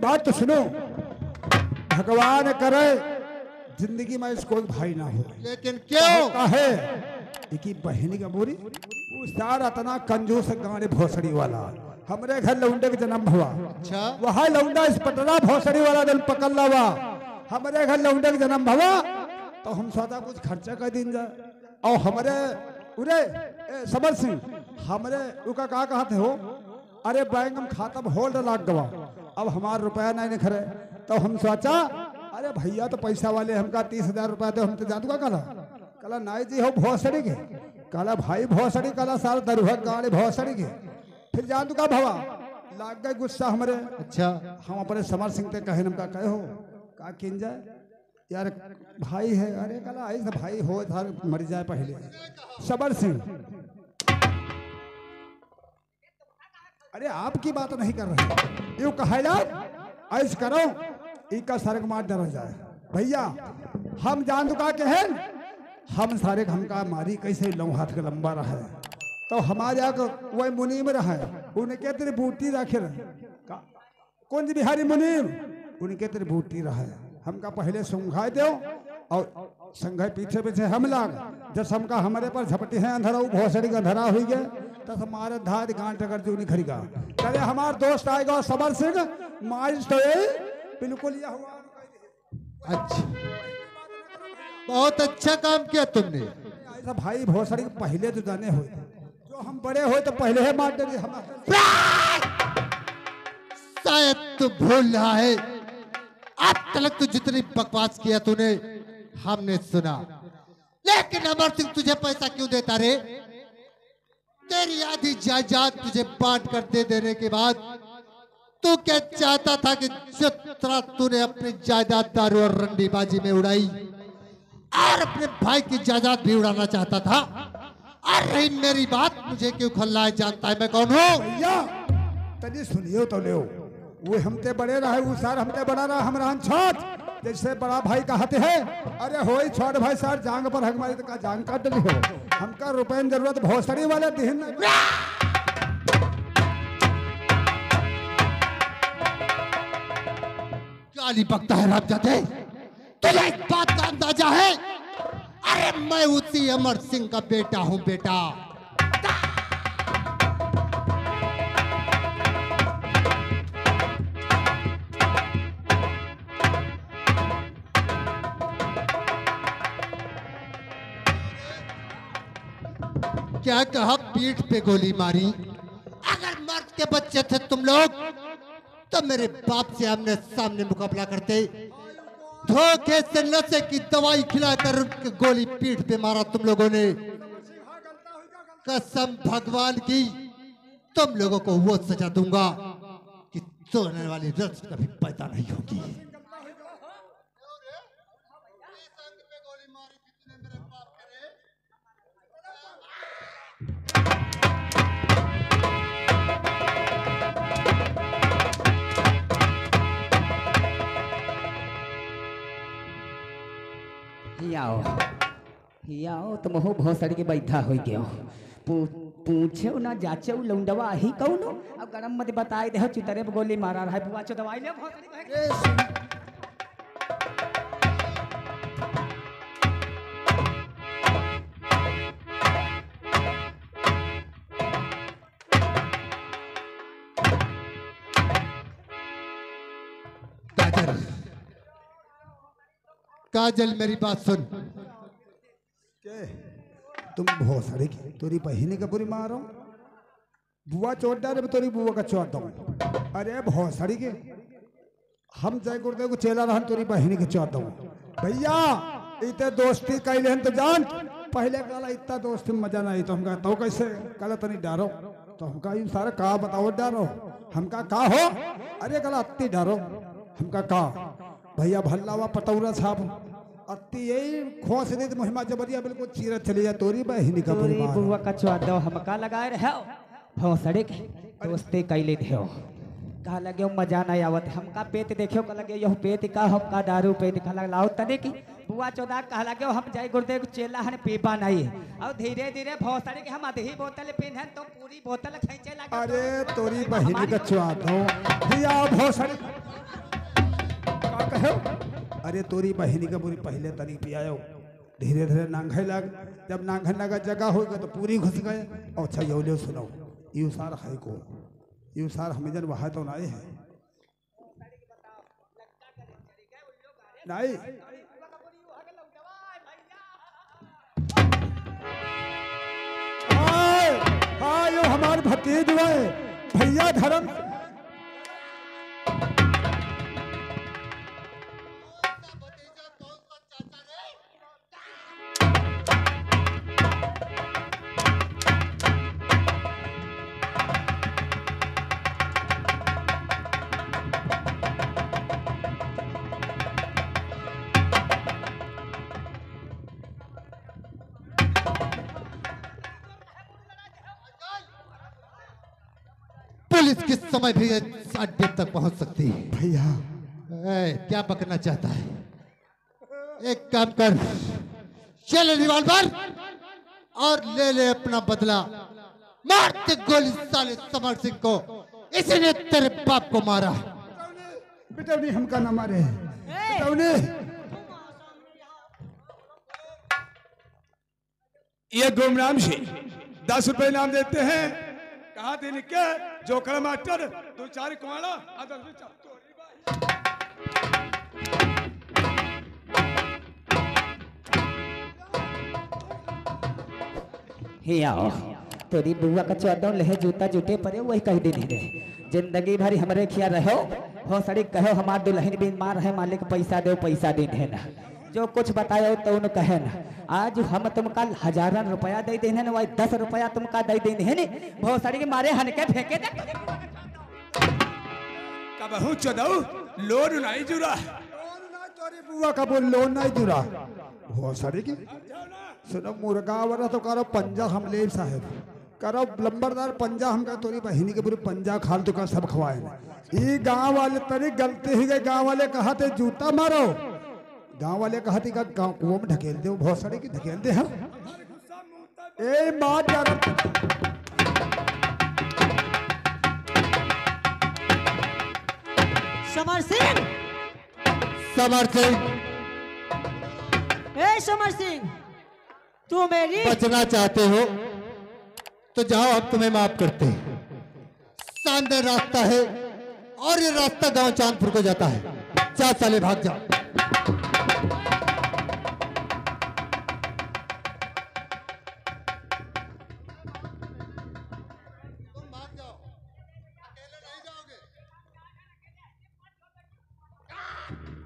बात तो सुनो। भगवान करे ज़िंदगी में इसको भाई ना हो। लेकिन क्यों? होता है इकी बहन का बोरी वो सारा इतना कंजूस गाने भोसड़ी वाला। हमरे घर लौंडे के जन्म हुआ। अच्छा। वहाँ लौंडा इस पटना भोसड़ी वाला दिन पकड़ लवा। हमारे घर लौंडे का जन्म हुआ तो हम सोचा कुछ खर्चा कर दिन जा। और हमारे उरे समर सिंह हमारे उका का कहते हो? अरे बैंक हम खाता में होल्ड लाग गवा। अब हमारा रुपया नहीं निखरे तो हम सोचा अरे भैया तो पैसा वाले हमका तीस हज़ार रुपया दे हम तो का कला कला नाई जी हो भोसड़ी के। कला भाई भोसड़ी कला साल दरुहा गाड़ी भोसड़ी के। फिर का भवा लाग गए गुस्सा हमारे। अच्छा। हम अपने समर सिंह ते कहे का कहे हो का किन जाए? यार भाई है। अरे कला ऐसा भाई हो मर जाए पहले। समर सिंह अरे आपकी बात नहीं कर रहे। यू कहे ऐस करो इका सरक मार डर जाए। भैया, हम जान दुका के हैं, हम सारे हमका मारी कैसे लौ हाथ का लंबा रहा तो हमारे आगे वही मुनीम रहा है, उनके तेरे बूटी रखे रहे। का- कौन जी बिहारी मुनीम? उनके तेरे बूटी रहा हमका पहले सुंघाए दो, और संघाई पीछे पीछे हम लाग, जब हमका हमारे पर झपटी है, अंधरा, वो भोसड़ी का अंधरा हुई गए तब हमारे धार गांठ अगर जो नहीं खरीगा करे हमार दोस्त आएगा समर सिंह माइस तो बिल्कुल ये हुआ। अच्छा। बहुत अच्छा काम किया तुमने। ऐसा भाई भोसड़ी के पहले तो जाने हुए जो हम बड़े हुए तो पहले ही मार देंगे हम शायद तू भूल रहा है। अब तक तू जितनी बकवास किया तूने हमने सुना। लेकिन अमर सिंह तुझे पैसा क्यों देता रे? तेरी आधी जायदाद तुझे बांट कर दे देने के बाद तू क्या चाहता था कि जितना तूने अपनी जायदाद दारू और रंडीबाजी में उड़ाई, और अपने भाई की जायदाद भी उड़ाना चाहता था? रही मेरी बात मुझे क्यों खल्ला जानता है? मैं कौन हूँ? सुनियो तो ले। वो हमते बड़े रहे, वो सार हमते बड़ा रहा हमरा छोट जैसे बड़ा भाई कहते हैं, अरे हो छोट भाई सार जांग पर हमारी तो का जांग काट ली हो। हमका रुपए की ज़रूरत भोसड़ी वाले दिन गाली बकता है राम जाते। तुझे इस बात का अंदाज़ा है? अरे मैं उसी अमर सिंह का बेटा हूँ, बेटा। क्या कहा पीठ पे गोली मारी? अगर मर्द के बच्चे थे तुम लोग तो मेरे बाप से हमने सामने मुकाबला करते। धोखे से नशे की दवाई खिलाकर गोली पीठ पे मारा तुम लोगों ने। कसम भगवान की, तुम लोगों को वो सजा दूँगा कि सोने वाली रस कभी पैदा नहीं होगी। हियाओ। हियाओ तुम हो बहुत सड़ के बैठा हो गयो पूछे ना जाचे उ लौंडवा ही कौनो? अब गरम मत बताए दे चितरे गोली मारा रहा है, बुआ चो दवाई ले बहुत काजल, मेरी बात सुन। तुम भोसड़ी की तोरी बहिनी का पूरी मारो बुआ चोट डाले तोरी बुआ का चोट दूँ अरे भोसड़ी के। हम जय गुरुदेव को चेला रहन, तोरी बहिनी के चोट दूँ भैया, इतने दोस्ती कैले हन तो जान। पहले काला इतना दोस्ती में मज़ा नहीं तो हम कहता कैसे? कल तनी डारो। तो हमका ये सारा का बताओ, डारो। हमका का हो? अरे कला अत्ती डारो। हमका का भैया, भल्लावा पतौरा छाप अत्ती यही खोस दे महिमा जबरिया बिल्कुल चीरत चली जा तोरी बहिनी का तोरी बुआ का चो दो हमका लगाए रहे भौसड़े के दोस्ते कैले थे कहा लगे मज़ा नहीं आवत? हमका पेट देखियो कहा लगे यह पेट का हमका दारू पेट कहा लगे। लाओ तने की बुआ चौदह कहा लगे हम जाए गुरुदेव चेला हन पीपा नहीं। और धीरे धीरे भौसड़ी के हम आधी बोतल पीन तो पूरी बोतल खींचे लगे अरे तोरी बहिनी का चुआत हो दिया भोसड़ी का कहो अरे तोरी बहिनी का पूरी पहले तनी पियायो धीरे धीरे नांघे लग। जब नांघे लगा, जगह हो गया तो पूरी घुस गए। और अच्छा योले सुनो, यू सार है को? यू सार हमें जन वहाँ तो नहीं है। नहीं हाय यो हमारे भतीज हुए। भैया धर्म पुलिस किस समय भी अड्डे तक पहुँच सकती है? भैया। क्या पकड़ना चाहता है? एक काम कर। चल रिवॉल्वर और ले ले अपना बदला। मारते गोली साले समर सिंह को। इसी ने तेरे बाप को मारा। बिटौनी हमका न मारे। बिटौनी ये गुमराम सिंह दस रुपए इनाम देते हैं। कहा थे निके जोकर मास्टर दो चार कुआड़ा आदर से चार तोरी आओ, तेरी बुआ का चौदह लहे जूता जूते परे वही कह दे रे ज़िंदगी भरी हमरे खिया रहो हो सड़ी कहो, हमार दुल्हन बीमार है, मालिक पैसा दो, पैसा दे देना। जो कुछ बतायो तो उन कहे ना आज हम तुमका हजारन रुपया दे देने ना वही दस रुपया तुमका दे देने है नी? बहुत सारी के मारे हनके फेंके दे। कबहू चदऊ लोड नहीं जुड़ा तोरी बुआ का बोल लोन नहीं जुरा। हो सड़ी की? सुनो मुर्गा वाला तो करो पंजा हम ले साहेब। करो लंबरदार पंजा हमका तोरी बहिनी के पूरे पंजा खाल तो का सब खवाए ये गाँव वाले तरी गलती ही गए गाँव वाले कहा थे जूता मारो। गाँव वाले कहा थी का गाँव कुओं में ढकेल दे बहुत सारे की ढकेल दे हम। ए माँ जाना समर सिंह। समर सिंह। ए समर सिंह तू मेरी बचना चाहते हो तो जाओ हम तुम्हें माफ़ करते हैं। शानदार रास्ता है और ये रास्ता गाँव चांदपुर को जाता है। चार साले भाग जाओ।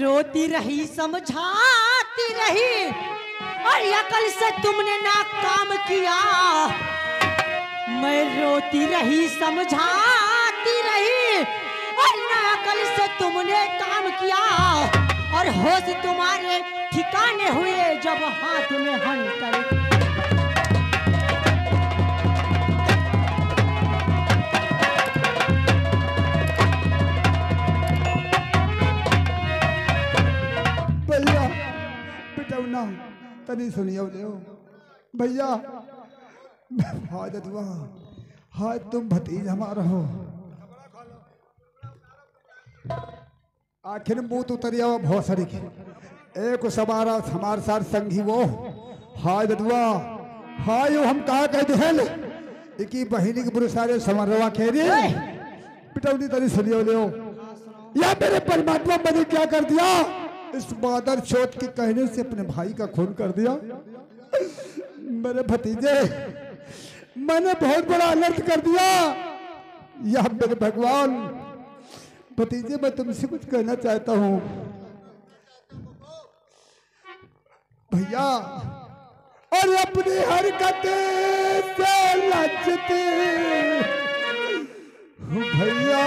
रोती रही, समझाती रही, और अकल से तुमने ना काम किया। मैं रोती रही, समझाती रही, और ना अकल से तुमने काम किया। और होश तुम्हारे ठिकाने हुए जब हाथ में भैया पिटौना तनी सुनियो ले भैया हाय ददुआ हाय तुम भतीज हमारा हो। आखिर मुँह तो उतरिया हुआ बहुत सारी की। एक सवारा हमारे साथ संगी वो। हाय ददुआ हाय यो हम कहा कह दे इकी बहिनी के बुरे सारे समरवा कह रही पिटौनी तनी सुनियो ले या मेरे परमात्मा मैंने क्या कर दिया? इस बादर चौथ के कहने से अपने भाई का खून कर दिया। मेरे भतीजे, मैंने बहुत बड़ा अनर्थ कर दिया। यह मेरे भगवान, भतीजे, मैं तुमसे कुछ कहना चाहता हूँ। भैया, और अपनी हरकत से लज्जित भैया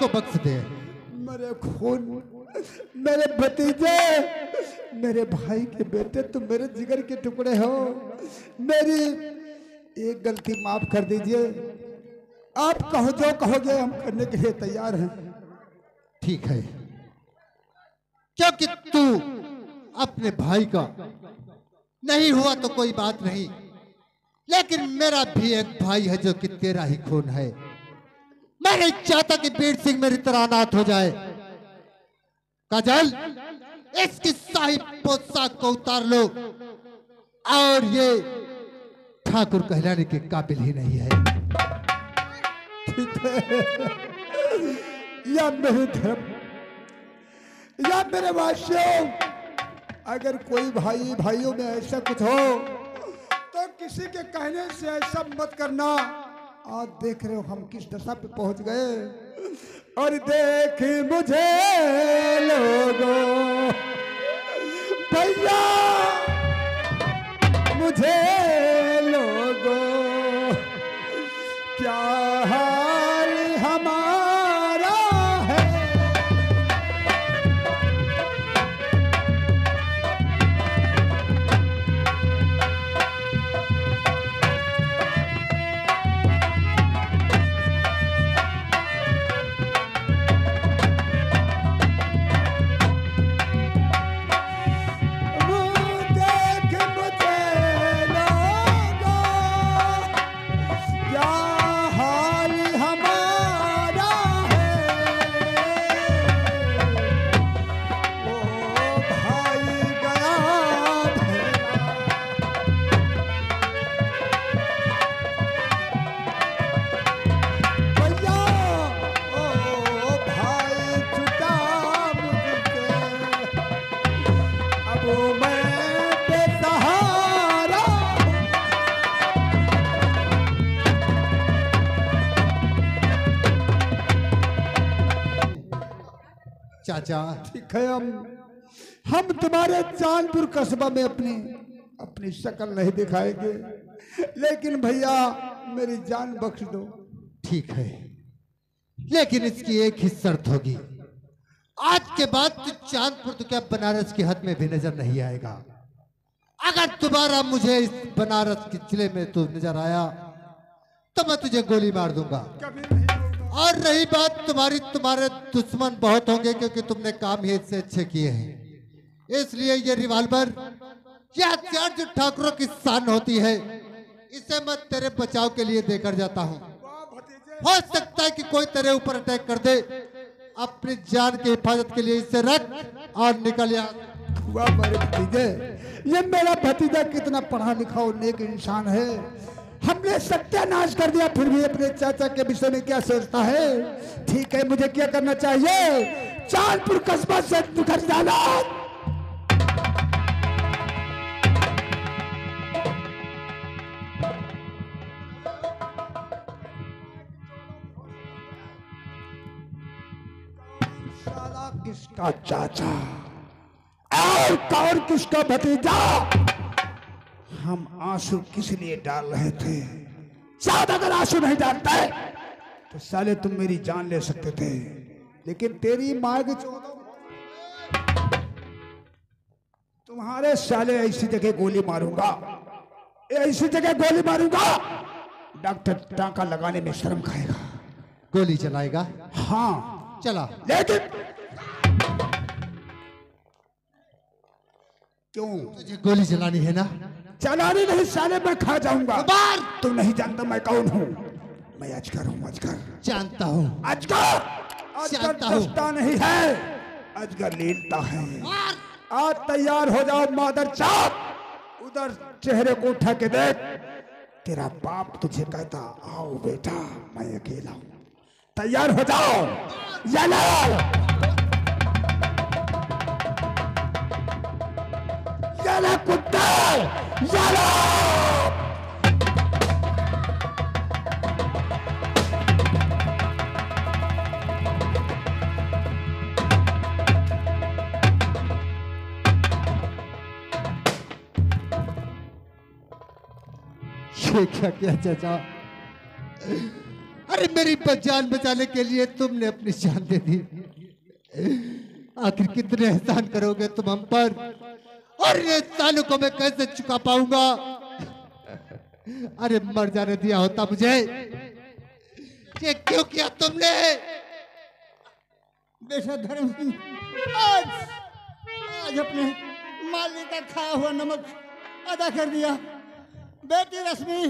को बख्श दे। मेरे खून मेरे भतीजे मेरे भाई के बेटे तुम मेरे जिगर के टुकड़े हो। मेरी एक गलती माफ़ कर दीजिए। आप कहो जो कहोगे हम करने के लिए तैयार हैं। ठीक है। क्योंकि तू अपने भाई का नहीं हुआ तो कोई बात नहीं। लेकिन मेरा भी एक भाई है जो कि तेरा ही खून है। मैं नहीं चाहता कि बीर सिंह मेरी तरह अनाथ हो जाए। काजल, इसकी शाही पोशाक को उतार लो। और ये ठाकुर कहलाने के काबिल ही नहीं है। है। या मेरे धर्म, या मेरे वासियों, अगर कोई भाई भाइयों में ऐसा कुछ हो तो किसी के कहने से ऐसा मत करना। आज देख रहे हो हम किस दशा पे पहुँच गए। और देख मुझे लोगों है हम तुम्हारे चांदपुर कस्बा में अपनी अपनी शक्ल नहीं दिखाएँगे। लेकिन भैया, मेरी जान बख्श दो। ठीक है। लेकिन इसकी एक ही शर्त होगी। आज के बाद तू चांदपुर तो क्या बनारस के हद में भी नज़र नहीं आएगा। अगर दोबारा मुझे इस बनारस के ज़िले में तू नज़र आया तो मैं तुझे गोली मार दूँगा। कभी और रही बात तुम्हारी, तुम्हारे दुश्मन बहुत होंगे क्योंकि तुमने काम ही इससे अच्छे किए हैं। इसलिए ये रिवाल्वर हथियार जो ठाकुरों की शान होती है। इसे मैं तेरे बचाव के लिए देकर जाता हूँ। हो सकता है कि कोई तेरे ऊपर अटैक कर दे। अपनी जान की हिफाजत के लिए इसे रख और निकल या। वाह मेरे भतीजे, ये मेरा भतीजा कितना पढ़ा लिखा और नेक इंसान है। हमने सत्यानाश कर दिया, फिर भी अपने चाचा के विषय में क्या सोचता है? ठीक है, मुझे क्या करना चाहिए? चांदपुर कस्बा से निकल जाना किसका चाचा? और कौन किसका भतीजा? हम आँसू किस लिए डाल रहे थे? शायद अगर आँसू नहीं डालते तो साले तुम मेरी जान ले सकते थे। लेकिन तेरी माँ की तुम्हारे साले ऐसी जगह गोली मारूँगा। ऐसी जगह गोली मारूँगा। डॉक्टर टांका लगाने में शर्म खाएगा। गोली चलाएगा? हाँ। चला। लेकिन क्यों? तुझे गोली चलानी है ना? चलानी नहीं साले मैं खा जाऊँगा। मार तुम नहीं जानता मैं कौन हूँ। मैं अजगर हूँ अजगर। जानता हूँ। अजगर! अजगर। दस्ता नहीं है। अजगर लीलता है। आज तैयार हो जाओ मादर चाप। उधर चेहरे को उठा के देख। तेरा बाप तुझे कहता आओ बेटा मैं अकेला हूँ। तैयार हो जाओ। या लो कुत्ते या लो ये क्या किया चाचा? अरे मेरी जान बचाने के लिए तुमने अपनी जान दे दी। आखिर कितने एहसान करोगे तुम हम पर? और एहसानों को मैं कैसे चुका पाऊँगा? अरे मर जाने दिया होता मुझे। ये क्यों किया तुमने? बेटा धर्म आज आज अपने मालिक का खाया हुआ नमक अदा कर दिया। बेटी रश्मि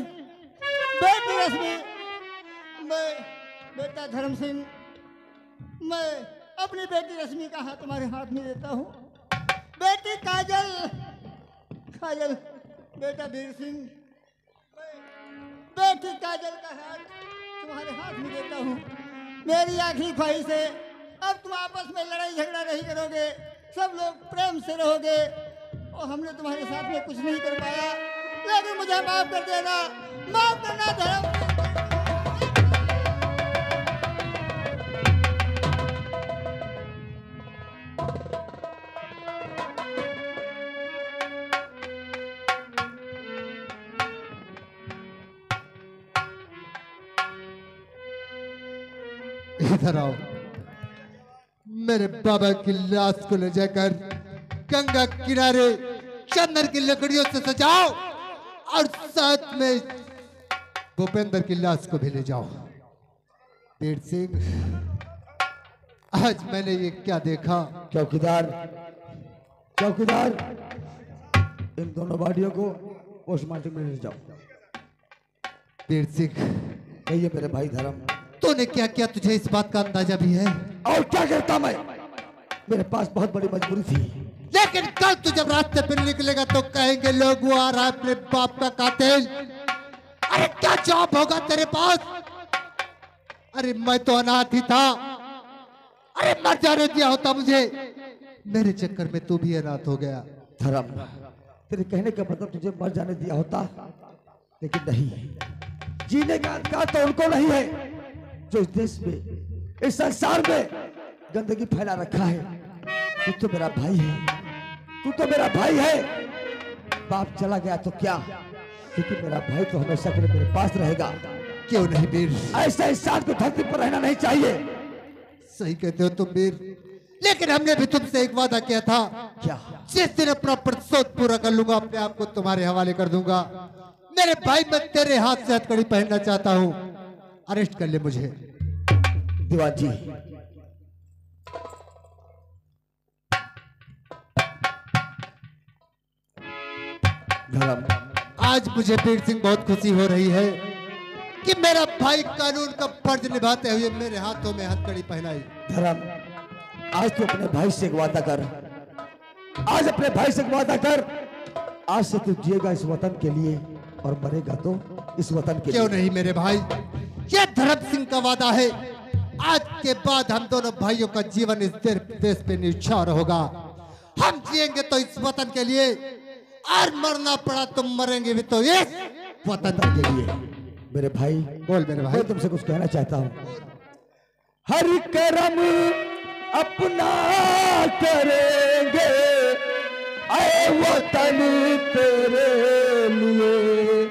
बेटी रश्मि। मैं, बेटा धर्म सिंह, मैं अपनी बेटी रश्मि का हाथ तुम्हारे हाथ में देता हूँ। बेटी काजल। काजल, बेटा वीर सिंह। बेटी काजल का हाथ तुम्हारे हाथ में देता हूँ। मेरी आखिरी ख्वाहिश है, अब तुम आपस में लड़ाई झगड़ा नहीं करोगे, सब लोग प्रेम से रहोगे। और हमने तुम्हारे साथ में कुछ नहीं कर पाया, लेकिन मुझे माफ़ कर देना, माफ़ करना धर्म। इधर आओ। मेरे बाबा की लाश को ले जाकर गंगा किनारे चंदन की लकड़ियों से सजाओ और साथ में भूपेंद्र की लाश को भी ले जाओ। पेट सिंह आज मैंने ये क्या देखा? चौकीदार चौकीदार इन दोनों बॉडियों को पोस्टमार्टम में ले जाओ। पेट सिंह कहिए मेरे भाई धर्म तूने क्या किया तुझे इस बात का अंदाज़ा भी है? और क्या करता मैं? मेरे पास बहुत बड़ी मजबूरी थी। लेकिन कल तू जब रास्ते पर निकलेगा तो कहेंगे लोग वो आ रहा है अपने बाप का कातिल। अरे क्या जॉब होगा तेरे पास? अरे मैं तो अनाथ ही था। अरे मर जाने दिया होता मुझे। मेरे चक्कर में तू भी अनाथ हो गया। धर्म तेरे कहने का मतलब तुझे मर जाने दिया होता। लेकिन नहीं जीने का अधिकार तो उनको नहीं है। जो इस देश में इस संसार में गंदगी फैला रखा है तू तो मेरा भाई है। तू तो मेरा भाई है। बाप चला गया तो क्या? लेकिन मेरा भाई तो हमेशा के लिए मेरे पास रहेगा। क्यों नहीं वीर? ऐसा इंसान को धरती पर रहना नहीं चाहिए। सही कहते हो तुम वीर। लेकिन हमने भी तुमसे एक वादा किया था। क्या? जिस दिन अपना प्रतिशोध पूरा कर लूँगा अपने आप को तुम्हारे हवाले कर दूँगा। मेरे भाई मैं तेरे हाथ से हथकड़ी पहनना चाहता हूँ। अरेस्ट कर ले मुझे। दीवान जी। धर्म। आज मुझे वीर सिंह बहुत खुशी हो रही है कि मेरा भाई कानून का फ़र्ज़ निभाते हुए मेरे हाथों में हथकड़ी पहनाई। धर्म आज तू अपने भाई से एक वादा कर। आज अपने भाई से एक वादा कर। आज से तू जिएगा इस वतन के लिए और मरेगा तो इस वतन के क्यों नहीं मेरे भाई? ये धर्म सिंह का वादा है। आज के बाद हम दोनों भाइयों का जीवन इस देश पे निछावर होगा। हम जिएँगे तो इस वतन के लिए। और मरना पड़ा तो मरेंगे भी तो इस वतन के लिए। मेरे भाई बोल मेरे भाई। तुमसे कुछ कहना चाहता हूँ। हर करम अपना करेंगे। ऐ वतन तेरे लिए।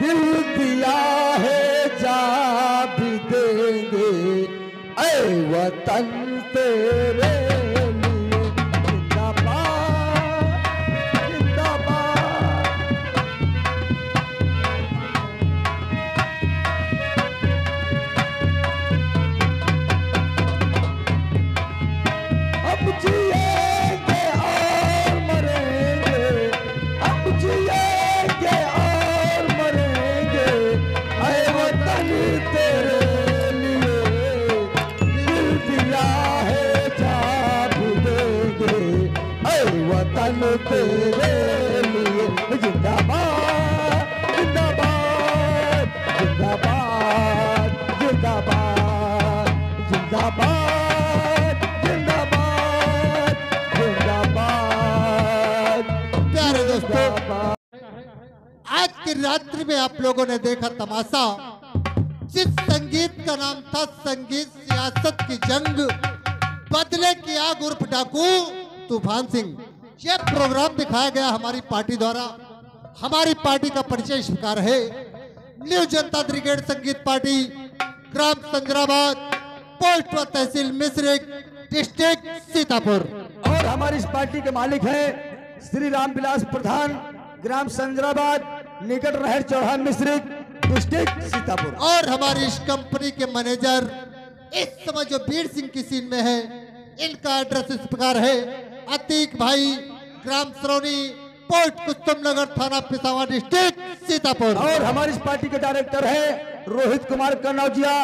दिल दिया है वतन तेरे रात्रि में आप लोगों ने देखा तमाशा। जिस संगीत का नाम था संगीत सियासत की जंग, बदले की आग उर्फ़ डाकू, तूफ़ान सिंह। यह प्रोग्राम दिखाया गया हमारी पार्टी द्वारा। हमारी पार्टी का परिचय इस प्रकार है। न्यू जनता ब्रिगेड संगीत पार्टी, ग्राम संजराबाद, पोस्ट व तहसील मिश्रिक डिस्ट्रिक्ट सीतापुर। और हमारी इस पार्टी के मालिक हैं श्री रामविलास प्रधान, ग्राम संजराबाद निकट रहर चौहान मिश्रिक डिस्ट्रिक्ट सीतापुर। और हमारी इस कंपनी के मैनेजर इस समय जो बीर सिंह की सीन में है इनका एड्रेस इस प्रकार है। अतीक भाई ग्राम सरौनी पोस्ट कुस्तुम नगर थाना पिसावा डिस्ट्रिक्ट सीतापुर। और हमारी इस पार्टी के डायरेक्टर है रोहित कुमार कनौजिया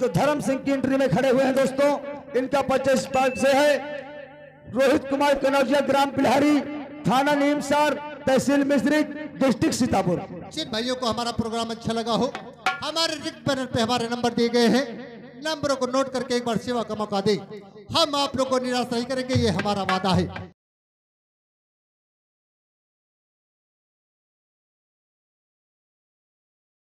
जो धर्म सिंह की एंट्री में खड़े हुए हैं दोस्तों। इनका परिचय इस पार्ट से है। रोहित कुमार कनौजिया ग्राम पिल्हारी थाना नीमसार तहसील मिश्री डिस्ट्रिक्ट सीतापुर। जिन भाइयों को हमारा प्रोग्राम अच्छा लगा हो, हमारे रिक्त पैनल पे हमारे नंबर दिए गए हैं। नंबरों को नोट करके एक बार सेवा का मौका दे। हम आप लोग को निराश नहीं करेंगे, ये हमारा वादा है।